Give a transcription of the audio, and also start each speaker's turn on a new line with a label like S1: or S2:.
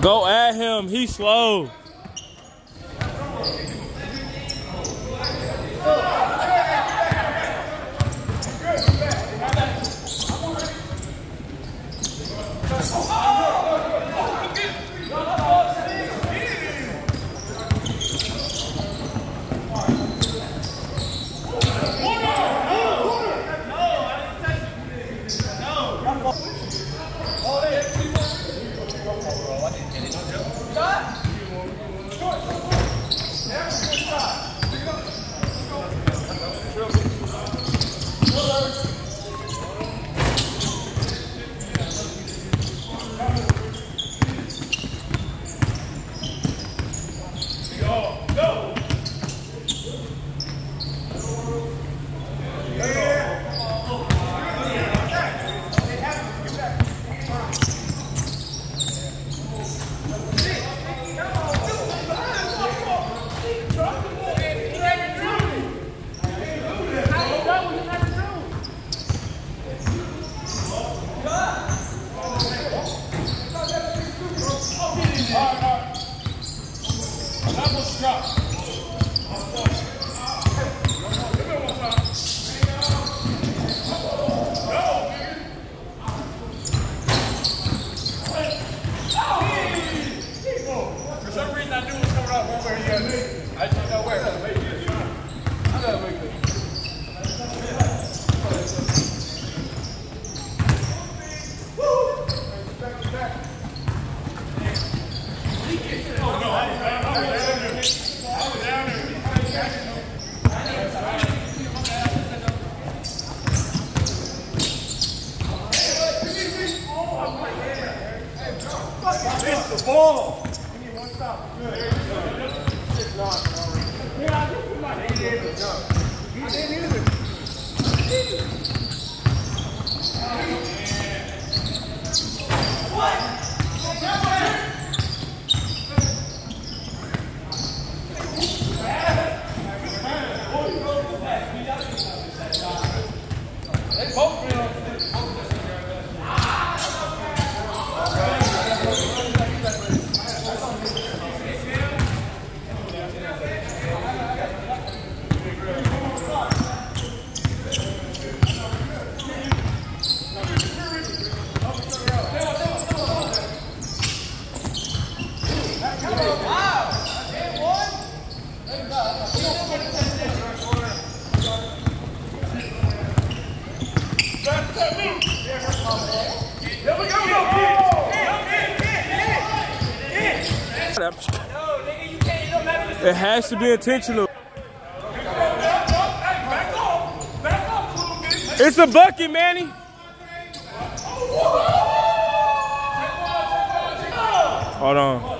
S1: Go at him. He's slow. Georgia.
S2: For some reason, I knew it was coming out one way or the other. I didn't know where. I gotta make it. It's the ball. They both been on.
S1: It has to be intentional. It's a bucket, Manny. Hold on.